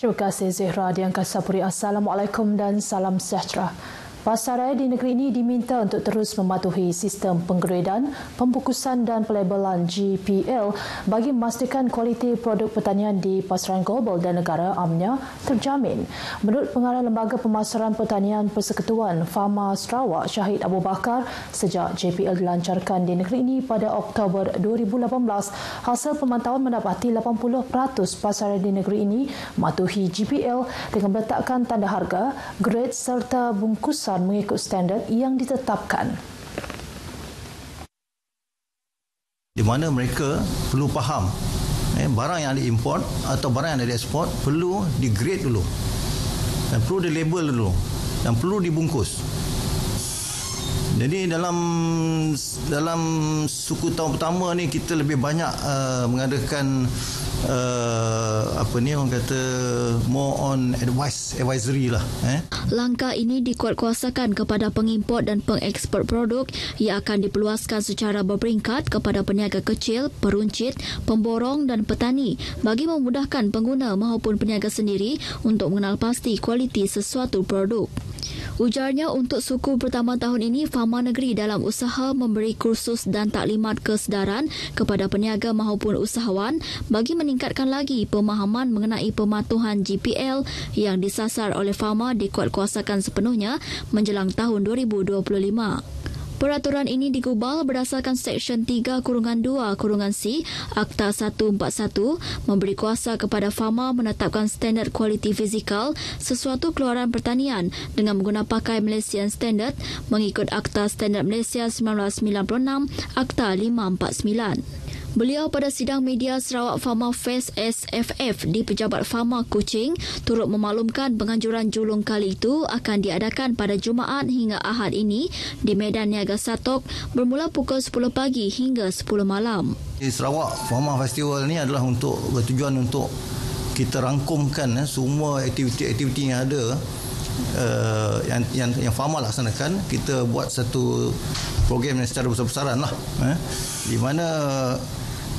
Terima kasih Zehra di Angkasa. Assalamualaikum dan salam sejahtera. Pasaraya di negeri ini diminta untuk terus mematuhi sistem penggradan, pembukusan dan pelabelan GPL bagi memastikan kualiti produk pertanian di pasaran global dan negara amnya terjamin. Menurut Pengarah Lembaga Pemasaran Pertanian Persekutuan Fama Sarawak Syahid Abu Bakar, sejak JPL dilancarkan di negeri ini pada Oktober 2018, hasil pemantauan mendapati 80% pasaraya di negeri ini mematuhi GPL dengan meletakkan tanda harga, grade serta bungkusan perusahaan mengikut standard yang ditetapkan. Di mana mereka perlu faham eh, barang yang diimport atau barang yang dieksport perlu digrade dulu dan perlu dilabel dulu dan perlu dibungkus. Jadi dalam dalam suku tahun pertama ni kita lebih banyak uh, mengadakan uh, apa ni orang kata more on advice advisory lah eh. Langkah ini dikuatkuasakan kepada pengimport dan pengeksport produk yang akan diperluaskan secara berperingkat kepada peniaga kecil peruncit pemborong dan petani bagi memudahkan pengguna maupun peniaga sendiri untuk mengenal pasti kualiti sesuatu produk Ujarnya untuk suku pertama tahun ini, Fama Negeri dalam usaha memberi kursus dan taklimat kesedaran kepada peniaga maupun usahawan bagi meningkatkan lagi pemahaman mengenai pematuhan GPL yang disasar oleh Fama dikuatkuasakan sepenuhnya menjelang tahun 2025. Peraturan ini digubal berdasarkan Seksyen 3 Kurungan 2 Kurungan C Akta 141 memberi kuasa kepada FAMA menetapkan standard kualiti fizikal sesuatu keluaran pertanian dengan menggunakan pakai Malaysian Standard mengikut Akta Standard Malaysia 1996 Akta 549. Beliau pada sidang media Sarawak Pharma Fest SFF di Pejabat Pharma Kuching turut memaklumkan penganjuran julung kali itu akan diadakan pada Jumaat hingga Ahad ini di Medan Niaga Satok bermula pukul 10 pagi hingga 10 malam. Di Sarawak Pharma Festival ini adalah untuk bertujuan untuk kita rangkumkan eh, semua aktiviti-aktiviti yang ada uh, yang yang yang Pharma laksanakan kita buat satu program yang secara besar-besaran lah eh, di mana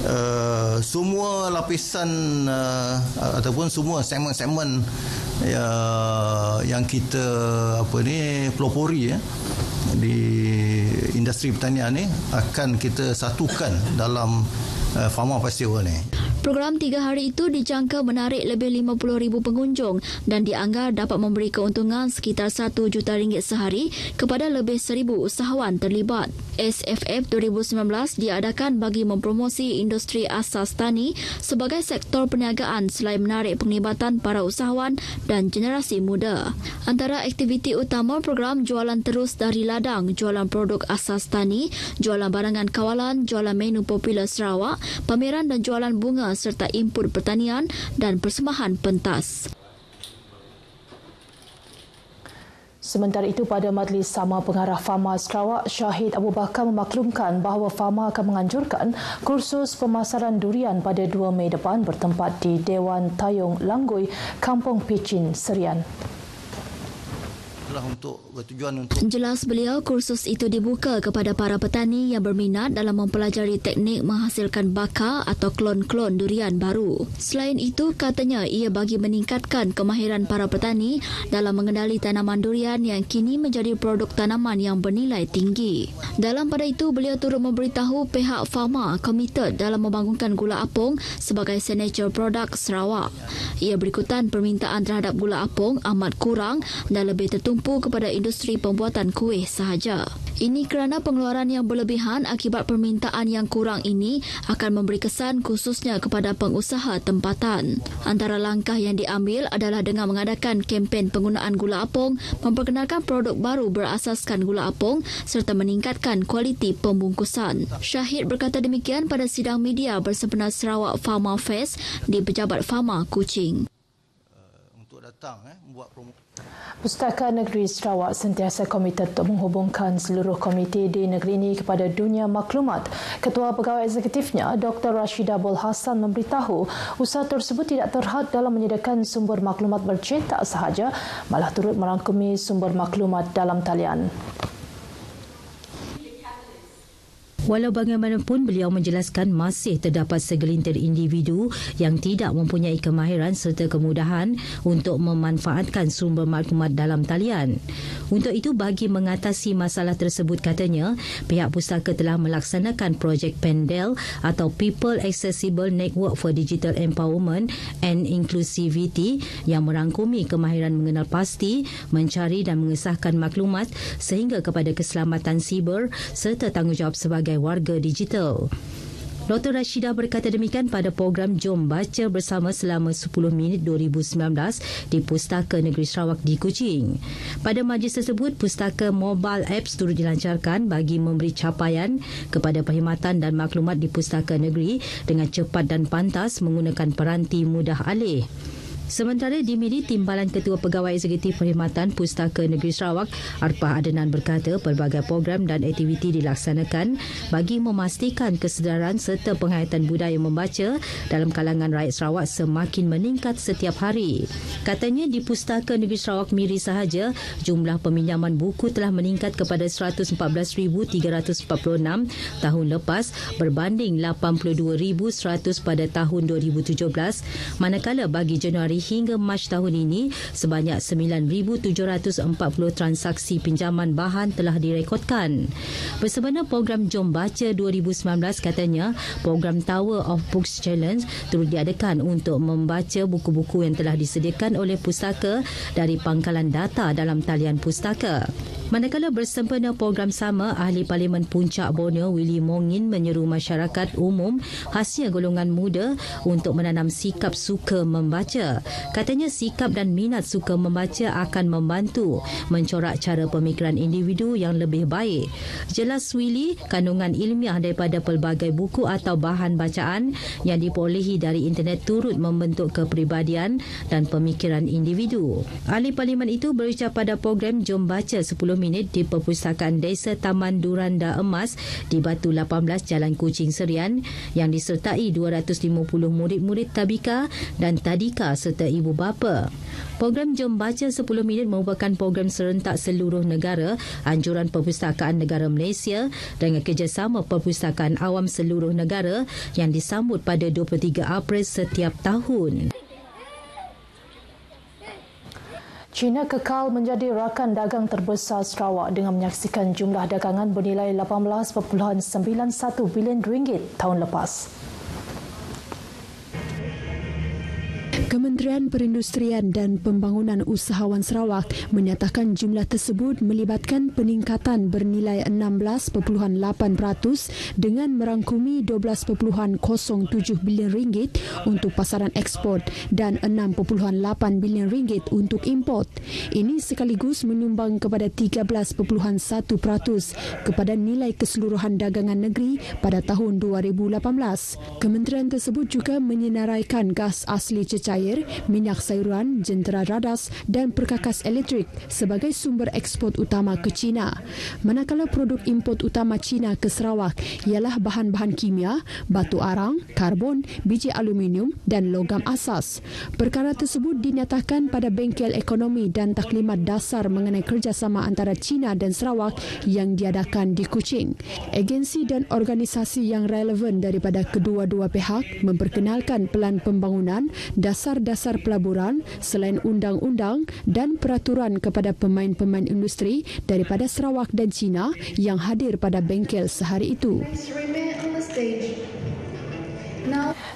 Uh, semua lapisan uh, ataupun semua segmen-segmen uh, yang kita apa ni pelopori ya di industri pertanian ni akan kita satukan dalam uh, Pharma Festival ni. Program tiga hari itu dijangka menarik lebih 50,000 pengunjung dan dianggar dapat memberi keuntungan sekitar 1 juta ringgit sehari kepada lebih 1,000 usahawan terlibat. SFF 2019 diadakan bagi mempromosi industri asas tani sebagai sektor perniagaan selain menarik penglibatan para usahawan dan generasi muda. Antara aktiviti utama program jualan terus dari ladang, jualan produk asas tani, jualan barangan kawalan, jualan menu popular Sarawak, pameran dan jualan bunga serta input pertanian dan persembahan pentas. Sementara itu pada majlis sama pengarah Fama Sarawak, Syahid Abu Bakar memaklumkan bahawa Fama akan menganjurkan kursus pemasaran durian pada 2 Mei depan bertempat di Dewan Tayung Langgui, Kampung Picin, Serian adalah untuk bertujuan untuk Jelas beliau kursus itu dibuka kepada para petani yang berminat dalam mempelajari teknik menghasilkan bakar atau klon-klon durian baru. Selain itu, katanya ia bagi meningkatkan kemahiran para petani dalam mengendali tanaman durian yang kini menjadi produk tanaman yang bernilai tinggi. Dalam pada itu, beliau turut memberitahu pihak Pharma komited dalam membangunkan gula apung sebagai signature produk Sarawak. Ia berikutan permintaan terhadap gula apung amat kurang dan lebih tertumpu bertumpu kepada industri pembuatan kuih sahaja. Ini kerana pengeluaran yang berlebihan akibat permintaan yang kurang ini akan memberi kesan khususnya kepada pengusaha tempatan. Antara langkah yang diambil adalah dengan mengadakan kempen penggunaan gula apung, memperkenalkan produk baru berasaskan gula apung serta meningkatkan kualiti pembungkusan. Syahid berkata demikian pada sidang media bersempena Sarawak Pharma Fest di Pejabat Pharma Kuching. Datang eh, membuat promosi Pustaka Negeri Sarawak sentiasa komited untuk menghubungkan seluruh komiti di negeri ini kepada dunia maklumat. Ketua Pegawai Eksekutifnya, Dr. Rashida Bol Hassan memberitahu usaha tersebut tidak terhad dalam menyediakan sumber maklumat bercetak sahaja, malah turut merangkumi sumber maklumat dalam talian. Walau bagaimanapun beliau menjelaskan masih terdapat segelintir individu yang tidak mempunyai kemahiran serta kemudahan untuk memanfaatkan sumber maklumat dalam talian. Untuk itu bagi mengatasi masalah tersebut katanya, pihak pustaka telah melaksanakan projek Pendel atau People Accessible Network for Digital Empowerment and Inclusivity yang merangkumi kemahiran mengenal pasti, mencari dan mengesahkan maklumat sehingga kepada keselamatan siber serta tanggungjawab sebagai warga digital. Dr. Rashida berkata demikian pada program Jom Baca Bersama selama 10 minit 2019 di Pustaka Negeri Sarawak di Kuching. Pada majlis tersebut, Pustaka Mobile Apps turut dilancarkan bagi memberi capaian kepada perkhidmatan dan maklumat di Pustaka Negeri dengan cepat dan pantas menggunakan peranti mudah alih. Sementara di Miri, Timbalan Ketua Pegawai Eksekutif Perkhidmatan Pustaka Negeri Sarawak, Arpah Adenan berkata pelbagai program dan aktiviti dilaksanakan bagi memastikan kesedaran serta penghayatan budaya membaca dalam kalangan rakyat Sarawak semakin meningkat setiap hari. Katanya di Pustaka Negeri Sarawak Miri sahaja, jumlah peminjaman buku telah meningkat kepada 114,346 tahun lepas berbanding 82,100 pada tahun 2017, manakala bagi Januari hingga Mac tahun ini sebanyak 9,740 transaksi pinjaman bahan telah direkodkan. Bersempena program Jom Baca 2019 katanya, program Tower of Books Challenge turut diadakan untuk membaca buku-buku yang telah disediakan oleh pustaka dari pangkalan data dalam talian pustaka. Manakala bersempena program sama, Ahli Parlimen Puncak Borneo Willy Mongin menyeru masyarakat umum khasnya golongan muda untuk menanam sikap suka membaca. Katanya sikap dan minat suka membaca akan membantu mencorak cara pemikiran individu yang lebih baik. Jelas Willy, kandungan ilmiah daripada pelbagai buku atau bahan bacaan yang diperolehi dari internet turut membentuk kepribadian dan pemikiran individu. Ahli Parlimen itu berucap pada program Jom Baca 10 minit di Perpustakaan Desa Taman Duranda Emas di Batu 18 Jalan Kuching Serian yang disertai 250 murid-murid tabika dan tadika serta ibu bapa. Program Jom Baca 10 minit merupakan program serentak seluruh negara anjuran Perpustakaan Negara Malaysia dengan kerjasama Perpustakaan Awam seluruh negara yang disambut pada 23 April setiap tahun. China kekal menjadi rakan dagang terbesar Sarawak dengan menyaksikan jumlah dagangan bernilai 18.91 bilion ringgit tahun lepas. Kementerian Perindustrian dan Pembangunan Usahawan Sarawak menyatakan jumlah tersebut melibatkan peningkatan bernilai 16.8% dengan merangkumi 12.07 bilion ringgit untuk pasaran ekspor dan 6.8 bilion ringgit untuk import. Ini sekaligus menyumbang kepada 13.1% kepada nilai keseluruhan dagangan negeri pada tahun 2018. Kementerian tersebut juga menyenaraikan gas asli cecair air, minyak sayuran, jentera radas dan perkakas elektrik sebagai sumber ekspor utama ke China. Manakala produk import utama China ke Sarawak ialah bahan-bahan kimia, batu arang, karbon, biji aluminium dan logam asas. Perkara tersebut dinyatakan pada bengkel ekonomi dan taklimat dasar mengenai kerjasama antara China dan Sarawak yang diadakan di Kuching. Agensi dan organisasi yang relevan daripada kedua-dua pihak memperkenalkan pelan pembangunan dasar dasar-dasar pelaburan selain undang-undang dan peraturan kepada pemain-pemain industri daripada Sarawak dan China yang hadir pada bengkel sehari itu.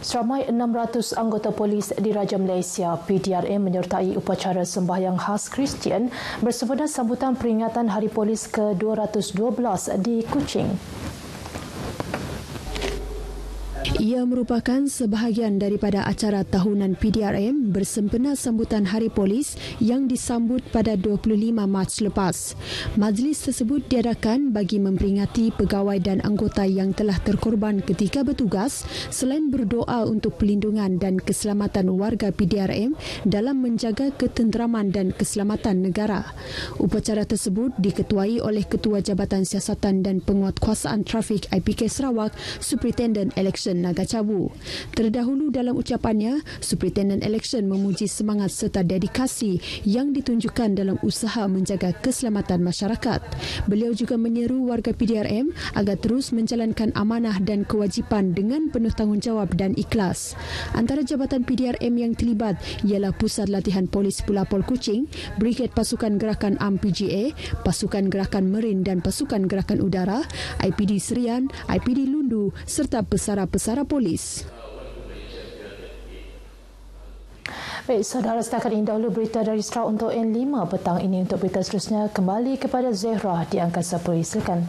Seramai 600 anggota polis di Raja Malaysia PDRM menyertai upacara sembahyang khas Kristian bersempena sambutan peringatan Hari Polis ke-212 di Kuching. Ia merupakan sebahagian daripada acara tahunan PDRM bersempena sambutan Hari Polis yang disambut pada 25 Mac lepas. Majlis tersebut diadakan bagi memperingati pegawai dan anggota yang telah terkorban ketika bertugas selain berdoa untuk pelindungan dan keselamatan warga PDRM dalam menjaga ketenteraman dan keselamatan negara. Upacara tersebut diketuai oleh Ketua Jabatan Siasatan dan Penguatkuasaan Trafik IPK Sarawak, Superintendent Election Naga Cabu. Terdahulu dalam ucapannya, Superintendent Election memuji semangat serta dedikasi yang ditunjukkan dalam usaha menjaga keselamatan masyarakat. Beliau juga menyeru warga PDRM agar terus menjalankan amanah dan kewajipan dengan penuh tanggungjawab dan ikhlas. Antara jabatan PDRM yang terlibat ialah Pusat Latihan Polis Pulapol Kuching, Brigade Pasukan Gerakan AMPGA, Pasukan Gerakan Merin dan Pasukan Gerakan Udara, IPD Serian, IPD Lundu serta pesara-pesara polis. Baik, saudara setakat ini dahulu berita dari Stra untuk N5 petang ini. Untuk berita seterusnya, kembali kepada Zehra di Angkasa Puri. Silakan.